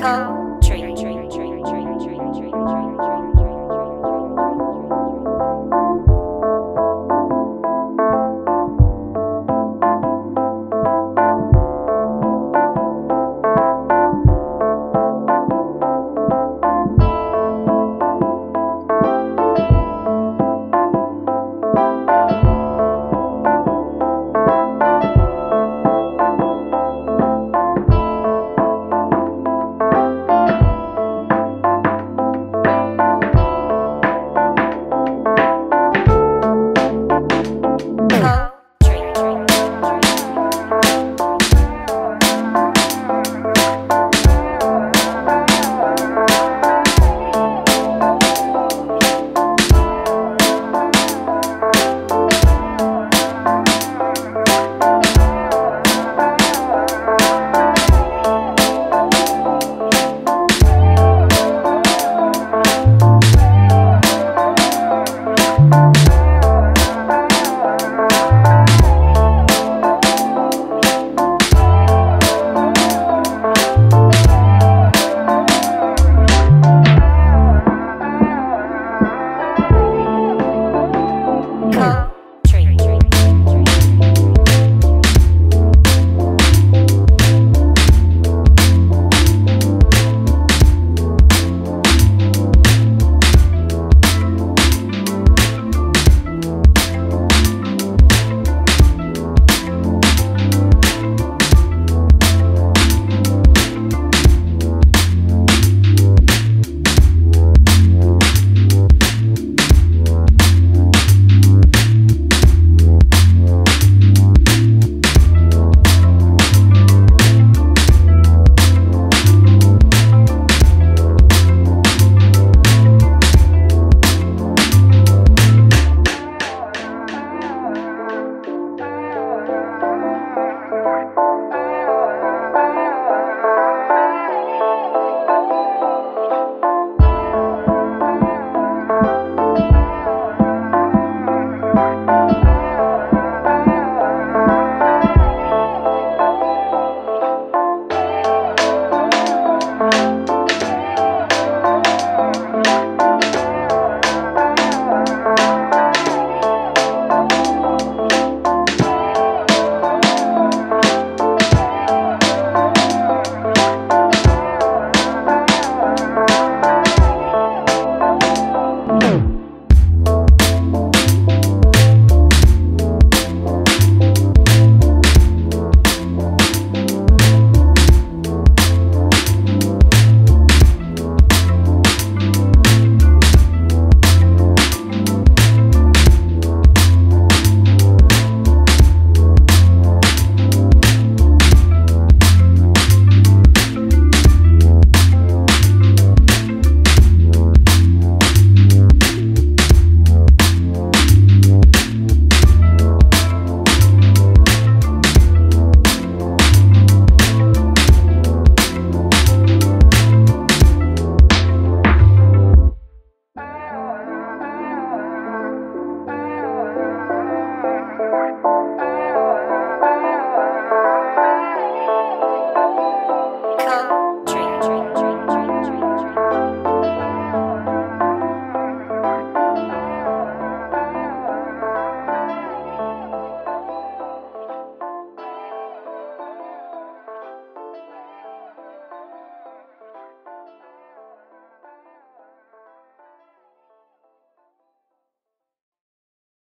Oh.